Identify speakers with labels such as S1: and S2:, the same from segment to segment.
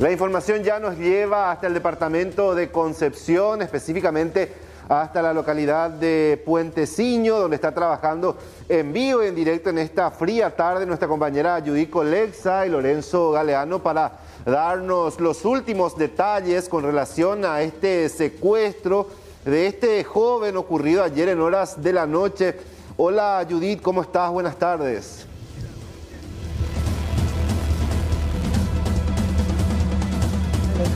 S1: La información ya nos lleva hasta el departamento de Concepción, específicamente hasta la localidad de Puenteciño, donde está trabajando en vivo y en directo en esta fría tarde nuestra compañera Judico Lexa y Lorenzo Galeano para darnos los últimos detalles con relación a este secuestro de este joven ocurrido ayer en horas de la noche. Hola Judith, ¿cómo estás? Buenas tardes.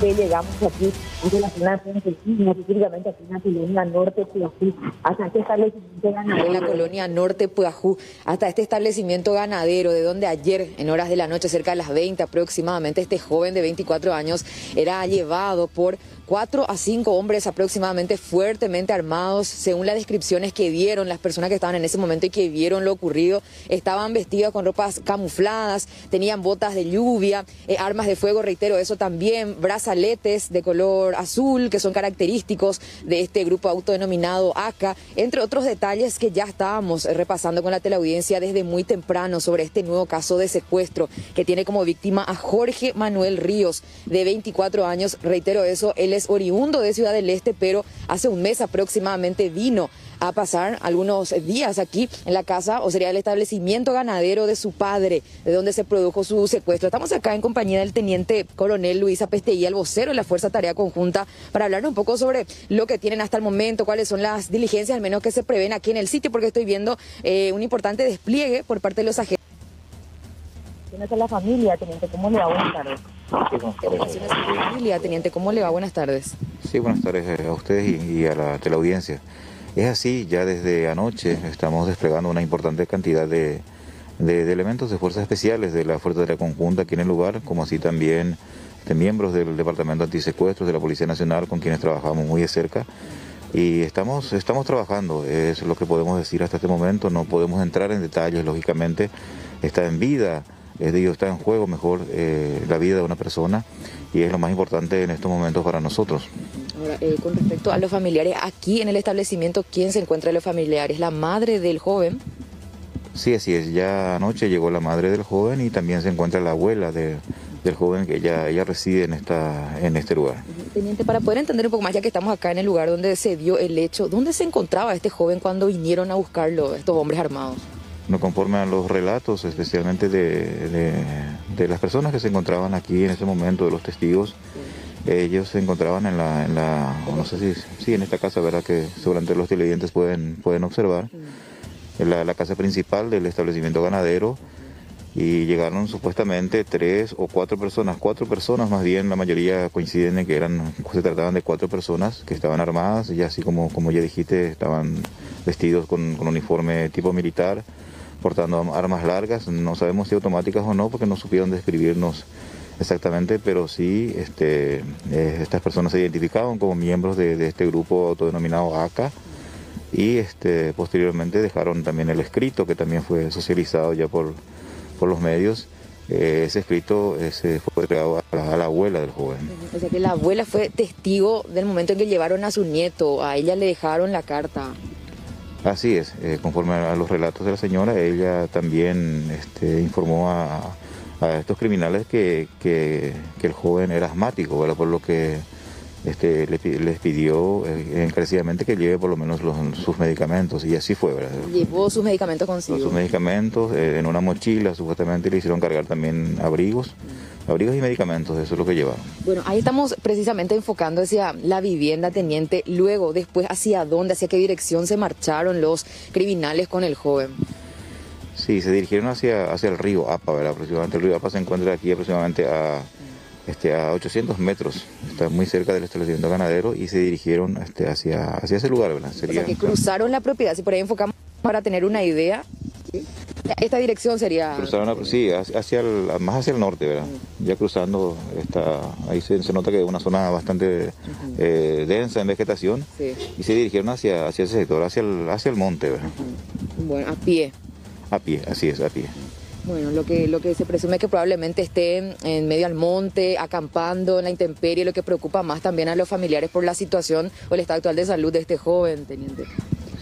S2: Llegamos aquí de la zona específicamente aquí en la colonia norte Puajú, hasta este establecimiento ganadero.
S3: En la colonia norte Puajú, hasta este establecimiento ganadero, de donde ayer, en horas de la noche, cerca de las 20 aproximadamente, este joven de 24 años era llevado por cuatro a cinco hombres aproximadamente fuertemente armados, según las descripciones que dieron las personas que estaban en ese momento y que vieron lo ocurrido, estaban vestidos con ropas camufladas, tenían botas de lluvia, eh, armas de fuego, reitero, eso también, brazaletes de color azul, que son característicos de este grupo autodenominado ACA, entre otros detalles que ya estábamos repasando con la teleaudiencia desde muy temprano sobre este nuevo caso de secuestro que tiene como víctima a Jorge Manuel Ríos, de 24 años, reitero eso, él es oriundo de Ciudad del Este, pero hace un mes aproximadamente vino a pasar algunos días aquí en la casa, o sería el establecimiento ganadero de su padre, de donde se produjo su secuestro. Estamos acá en compañía del teniente coronel Luis Apesteguía, el vocero de la Fuerza Tarea Conjunta, para hablar un poco sobre lo que tienen hasta el momento, cuáles son las diligencias, al menos que se prevén aquí en el sitio, porque estoy viendo eh, un importante despliegue por parte de los agentes.
S2: A la familia, teniente, ¿cómo le va? Buenas tardes.
S3: familia, teniente, ¿cómo le va? Buenas tardes.
S4: Sí, buenas tardes a ustedes y, a la teleaudiencia. Es así, ya desde anoche estamos desplegando una importante cantidad de, elementos de fuerzas especiales de la Fuerza de la Conjunta aquí en el lugar, como así también de miembros del Departamento Antisecuestros de la Policía Nacional con quienes trabajamos muy de cerca. Y estamos, estamos trabajando, es lo que podemos decir hasta este momento, no podemos entrar en detalles, lógicamente está en vida, es digo, está en juego mejor eh, la vida de una persona y es lo más importante en estos momentos para nosotros.
S3: Ahora, eh, con respecto a los familiares, aquí en el establecimiento, ¿quién se encuentra de los familiares? ¿La madre del joven?
S4: Sí, así es. Ya anoche llegó la madre del joven y también se encuentra la abuela del joven que ella, ella reside en, esta, en este lugar.
S3: Teniente, para poder entender un poco más, ya que estamos acá en el lugar donde se dio el hecho, ¿dónde se encontraba este joven cuando vinieron a buscarlo estos hombres armados?
S4: No conforme a los relatos, especialmente de, de, las personas que se encontraban aquí en ese momento, de los testigos, ellos se encontraban en la, en la no sé si, sí, en esta casa, ¿verdad? Que seguramente los televidentes pueden, pueden observar, en la, casa principal del establecimiento ganadero. Y llegaron supuestamente tres o cuatro personas, cuatro personas más bien, la mayoría coinciden en que eran, se trataban de cuatro personas que estaban armadas y así como, como ya dijiste, estaban vestidos con, con uniforme tipo militar portando armas largas, no sabemos si automáticas o no, porque no supieron describirnos exactamente, pero sí este, eh, estas personas se identificaban como miembros de, este grupo autodenominado ACA y este, posteriormente dejaron también el escrito que también fue socializado ya por, por los medios. Eh, ese escrito se fue entregado a la, abuela del joven.
S3: O sea que la abuela fue testigo del momento en que llevaron a su nieto, a ella le dejaron la carta.
S4: Así es, eh, conforme a los relatos de la señora, ella también este, informó a, estos criminales que, el joven era asmático, por lo que este, les, pidió eh, encarecidamente que lleve por lo menos sus medicamentos y así fue. ¿verdad?
S3: Llevó sus medicamentos consigo.
S4: Sus medicamentos eh, en una mochila, supuestamente le hicieron cargar también abrigos abrigos y medicamentos, eso es lo que llevaron.
S3: Bueno, ahí estamos precisamente enfocando hacia la vivienda, teniente. Luego, después, ¿hacia dónde, hacia qué dirección se marcharon los criminales con el joven?
S4: Sí, se dirigieron hacia, hacia el río Apa, ¿verdad? Aproximadamente el río Apa se encuentra aquí aproximadamente a, este, a 800 metros, está muy cerca del establecimiento ganadero y se dirigieron este, hacia, hacia ese lugar, ¿verdad?
S3: Sería, o sea, que cruzaron la propiedad, si por ahí enfocamos para tener una idea. Esta dirección sería...
S4: sí, hacia el, más hacia el norte, ¿verdad? Ya cruzando, está, ahí se, nota que es una zona bastante eh, densa en vegetación y se dirigieron hacia, hacia ese sector, hacia el, hacia el monte, ¿verdad?
S3: Bueno, a pie.
S4: A pie, así es, a pie.
S3: Bueno, lo que, lo que se presume es que probablemente estén en medio al monte, acampando en la intemperie, lo que preocupa más también a los familiares por la situación o el estado actual de salud de este joven, teniente.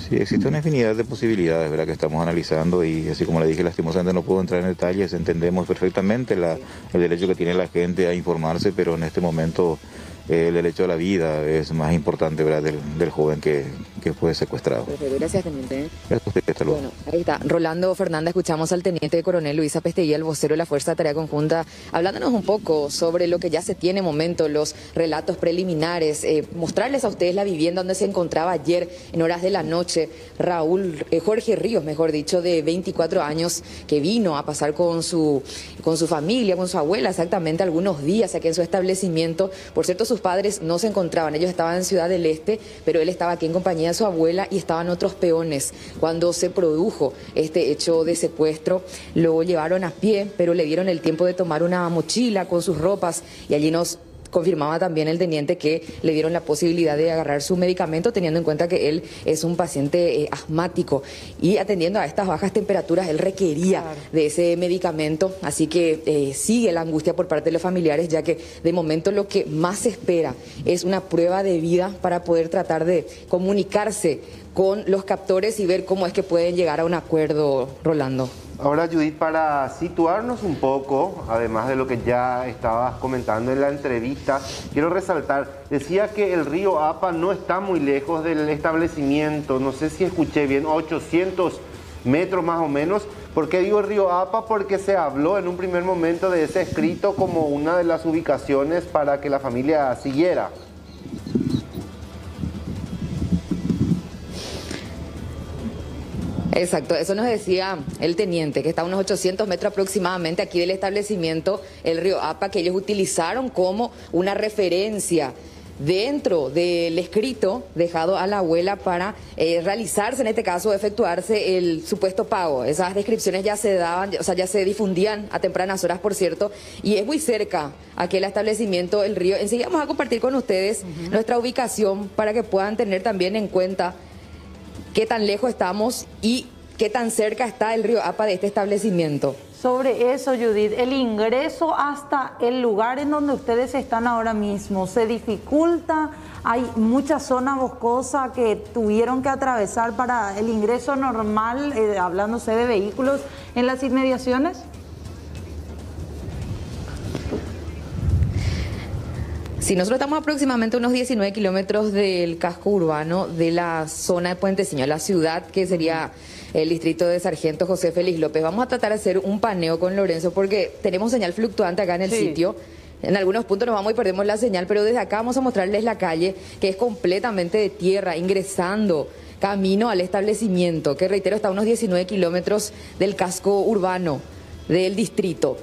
S4: Sí, existe una infinidad de posibilidades ¿verdad? que estamos analizando y así como le dije, lastimosamente no puedo entrar en detalles, entendemos perfectamente el derecho que tiene la gente a informarse, pero en este momento el derecho a la vida es más importante ¿verdad? Del, joven que, que, fue secuestrado.
S3: Perfecto, gracias, teniente. Gracias Bueno, ahí está. Rolando Fernández, escuchamos al teniente coronel Luisa Pesteguía, el vocero de la Fuerza de Tarea Conjunta, hablándonos un poco sobre lo que ya se tiene en momento, los relatos preliminares, eh, mostrarles a ustedes la vivienda donde se encontraba ayer en horas de la noche Raúl, eh, Jorge Ríos, mejor dicho, de 24 años, que vino a pasar con su, con su familia, con su abuela, exactamente algunos días aquí en su establecimiento. Por cierto, su sus padres no se encontraban, ellos estaban en Ciudad del Este, pero él estaba aquí en compañía de su abuela y estaban otros peones. Cuando se produjo este hecho de secuestro, lo llevaron a pie, pero le dieron el tiempo de tomar una mochila con sus ropas y allí nos confirmaba también el teniente que le dieron la posibilidad de agarrar su medicamento teniendo en cuenta que él es un paciente eh, asmático. Y atendiendo a estas bajas temperaturas él requería de ese medicamento, así que eh, sigue la angustia por parte de los familiares ya que de momento lo que más se espera es una prueba de vida para poder tratar de comunicarse con los captores y ver cómo es que pueden llegar a un acuerdo, Rolando.
S1: Ahora, Judith, para situarnos un poco, además de lo que ya estabas comentando en la entrevista, quiero resaltar, decía que el río Apa no está muy lejos del establecimiento, no sé si escuché bien, 800 metros más o menos. ¿Por qué digo el río Apa? Porque se habló en un primer momento de ese escrito como una de las ubicaciones para que la familia siguiera.
S3: Exacto, eso nos decía el teniente, que está a unos 800 metros aproximadamente aquí del establecimiento, el río APA, que ellos utilizaron como una referencia dentro del escrito dejado a la abuela para eh, realizarse, en este caso, efectuarse el supuesto pago. Esas descripciones ya se daban, o sea, ya se difundían a tempranas horas, por cierto, y es muy cerca aquel establecimiento, el río. Enseguida vamos a compartir con ustedes nuestra ubicación para que puedan tener también en cuenta qué tan lejos estamos y qué tan cerca está el río APA de este establecimiento.
S5: Sobre eso, Judith, el ingreso hasta el lugar en donde ustedes están ahora mismo, ¿se dificulta? Hay mucha zona boscosa que tuvieron que atravesar para el ingreso normal, eh, hablándose de vehículos, en las inmediaciones.
S3: Sí, nosotros estamos aproximadamente unos 19 kilómetros del casco urbano de la zona de Puenteciño, la ciudad que sería el distrito de Sargento José Félix López. Vamos a tratar de hacer un paneo con Lorenzo porque tenemos señal fluctuante acá en el sitio. En algunos puntos nos vamos y perdemos la señal, pero desde acá vamos a mostrarles la calle que es completamente de tierra, ingresando camino al establecimiento, que reitero está a unos 19 kilómetros del casco urbano del distrito.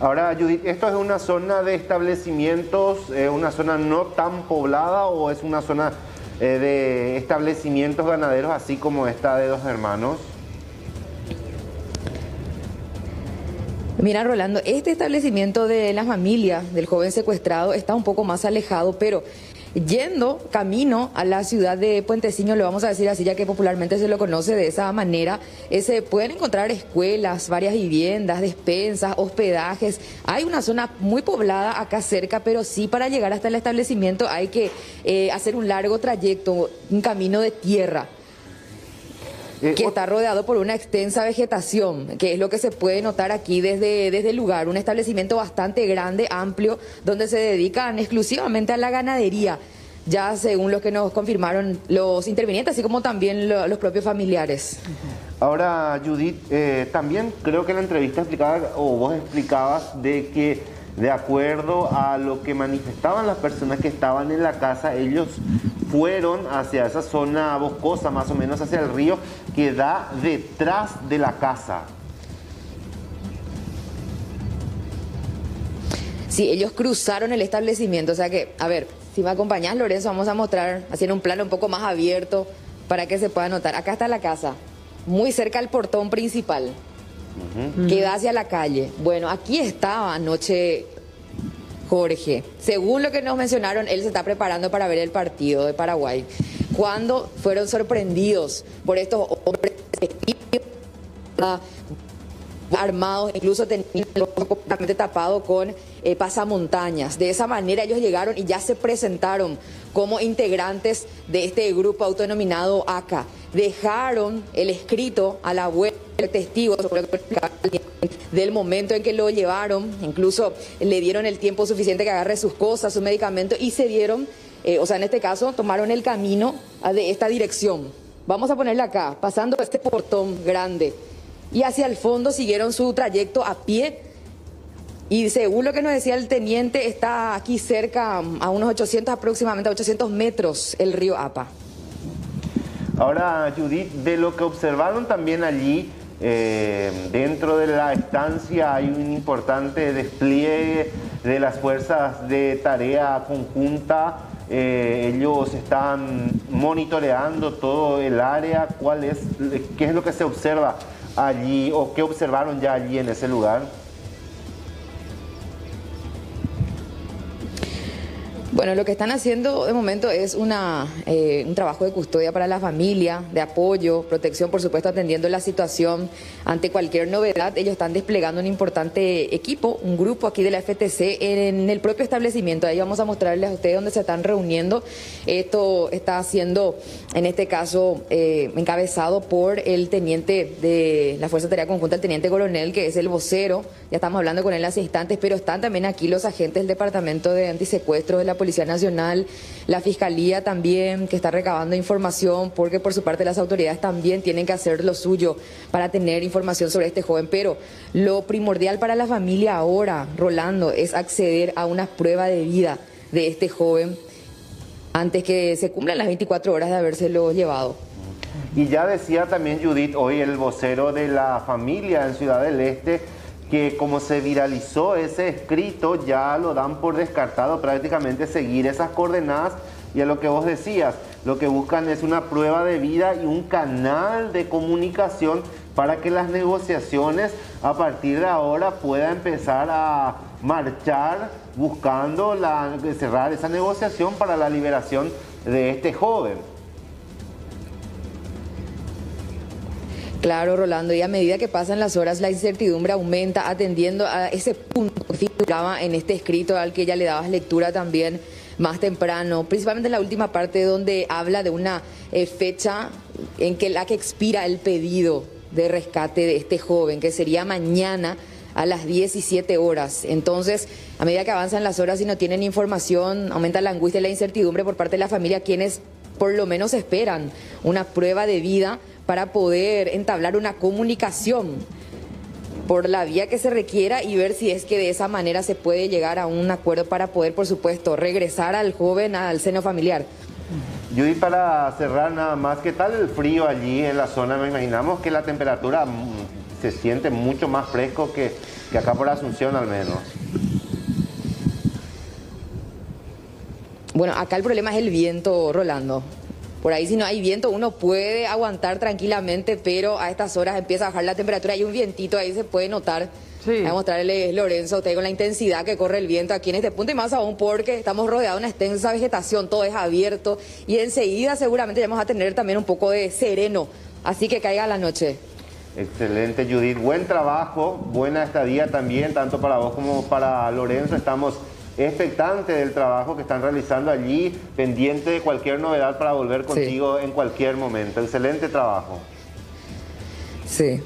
S1: Ahora, Judith, ¿esto es una zona de establecimientos, eh, una zona no tan poblada o es una zona eh, de establecimientos ganaderos así como esta de dos hermanos?
S3: Mira, Rolando, este establecimiento de la familia del joven secuestrado está un poco más alejado, pero yendo camino a la ciudad de Puenteciño, lo vamos a decir así, ya que popularmente se lo conoce de esa manera, eh, se pueden encontrar escuelas, varias viviendas, despensas, hospedajes. Hay una zona muy poblada acá cerca, pero sí para llegar hasta el establecimiento hay que eh, hacer un largo trayecto, un camino de tierra. Eh, que está rodeado por una extensa vegetación, que es lo que se puede notar aquí desde, desde el lugar, un establecimiento bastante grande, amplio, donde se dedican exclusivamente a la ganadería, ya según lo que nos confirmaron los intervinientes, así como también los propios familiares.
S1: Ahora, Judith, eh, también creo que en la entrevista explicaba, o vos explicabas, de que de acuerdo a lo que manifestaban las personas que estaban en la casa, ellos fueron hacia esa zona boscosa, más o menos hacia el río, que da detrás de la casa.
S3: Sí, ellos cruzaron el establecimiento, o sea que, a ver, si me acompañas, Lorenzo, vamos a mostrar, haciendo un plano un poco más abierto para que se pueda notar. Acá está la casa, muy cerca del portón principal que da hacia la calle. Bueno, aquí estaba anoche Jorge. Según lo que nos mencionaron, él se está preparando para ver el partido de Paraguay. Cuando fueron sorprendidos por estos hombres armados, incluso tenían completamente tapado con eh, pasamontañas. De esa manera ellos llegaron y ya se presentaron como integrantes de este grupo autodenominado ACA. Dejaron el escrito a la de testigos del momento en que lo llevaron, incluso le dieron el tiempo suficiente que agarre sus cosas, sus medicamentos y se dieron, eh, o sea, en este caso, tomaron el camino de esta dirección. Vamos a ponerle acá, pasando este portón grande y hacia el fondo siguieron su trayecto a pie. Y según lo que nos decía el teniente, está aquí cerca, a unos 800 aproximadamente, 800 metros, el río Apa.
S1: Ahora, Judith, de lo que observaron también allí, eh, dentro de la estancia hay un importante despliegue de las fuerzas de tarea conjunta. Eh, ellos están monitoreando todo el área. ¿Cuál es, ¿Qué es lo que se observa allí o qué observaron ya allí en ese lugar?
S3: Bueno, lo que están haciendo de momento es una, eh, un trabajo de custodia para la familia, de apoyo, protección, por supuesto, atendiendo la situación ante cualquier novedad. Ellos están desplegando un importante equipo, un grupo aquí de la FTC en el propio establecimiento. Ahí vamos a mostrarles a ustedes dónde se están reuniendo. Esto está siendo, en este caso, eh, encabezado por el teniente de la Fuerza de Conjunta, el teniente coronel, que es el vocero. Ya estamos hablando con él hace instantes, pero están también aquí los agentes del Departamento de Antisecuestro de la Policía Nacional, la Fiscalía también, que está recabando información, porque por su parte las autoridades también tienen que hacer lo suyo para tener información sobre este joven. Pero lo primordial para la familia ahora, Rolando, es acceder a una prueba de vida de este joven antes que se cumplan las 24 horas de habérselo llevado.
S1: Y ya decía también Judith, hoy el vocero de la familia en Ciudad del Este, que como se viralizó ese escrito, ya lo dan por descartado prácticamente seguir esas coordenadas y a lo que vos decías, lo que buscan es una prueba de vida y un canal de comunicación para que las negociaciones a partir de ahora puedan empezar a marchar buscando cerrar esa negociación para la liberación de este joven.
S3: Claro, Rolando, y a medida que pasan las horas, la incertidumbre aumenta, atendiendo a ese punto que figuraba en este escrito al que ya le dabas lectura también más temprano, principalmente en la última parte donde habla de una eh, fecha en que la que expira el pedido de rescate de este joven, que sería mañana a las 17 horas. Entonces, a medida que avanzan las horas y no tienen información, aumenta la angustia y la incertidumbre por parte de la familia, quienes por lo menos esperan una prueba de vida para poder entablar una comunicación por la vía que se requiera y ver si es que de esa manera se puede llegar a un acuerdo para poder, por supuesto, regresar al joven al seno familiar.
S1: Judy, para cerrar nada más, ¿qué tal el frío allí en la zona? Me imaginamos que la temperatura mm, se siente mucho más fresco que, que acá por Asunción al menos.
S3: Bueno, acá el problema es el viento, Rolando. Por ahí si no hay viento uno puede aguantar tranquilamente, pero a estas horas empieza a bajar la temperatura. Hay un vientito ahí, se puede notar. Sí. Voy a mostrarle, Lorenzo, usted con la intensidad que corre el viento aquí en este punto y más aún porque estamos rodeados de una extensa vegetación, todo es abierto y enseguida seguramente vamos a tener también un poco de sereno, así que caiga la noche.
S1: Excelente, Judith. Buen trabajo, buena estadía también, tanto para vos como para Lorenzo. Estamos expectante del trabajo que están realizando allí, pendiente de cualquier novedad para volver contigo en cualquier momento. Excelente trabajo.
S3: Sí.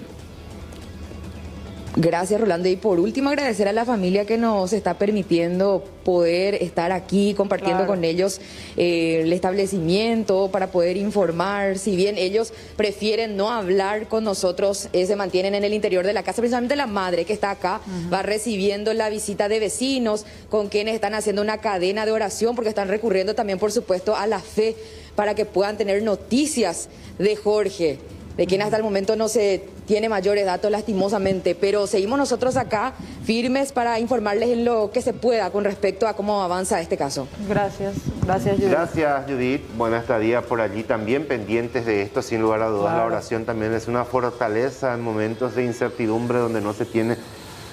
S3: Gracias, Rolando. Y por último, agradecer a la familia que nos está permitiendo poder estar aquí compartiendo con ellos eh, el establecimiento para poder informar. Si bien ellos prefieren no hablar con nosotros, eh, se mantienen en el interior de la casa, precisamente la madre que está acá va recibiendo la visita de vecinos con quienes están haciendo una cadena de oración porque están recurriendo también, por supuesto, a la fe para que puedan tener noticias de Jorge de quien hasta el momento no se tiene mayores datos lastimosamente, pero seguimos nosotros acá firmes para informarles en lo que se pueda con respecto a cómo avanza este caso.
S5: Gracias, gracias Judith.
S1: Gracias Judith, buena estadía por allí también pendientes de esto, sin lugar a dudas la oración también es una fortaleza en momentos de incertidumbre donde no se tiene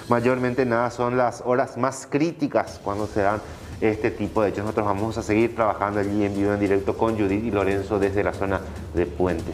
S1: mayormente nada, son las horas más críticas cuando se dan este tipo de hechos. Nosotros vamos a seguir trabajando allí en vivo, en directo con Judith y Lorenzo desde la zona de Puente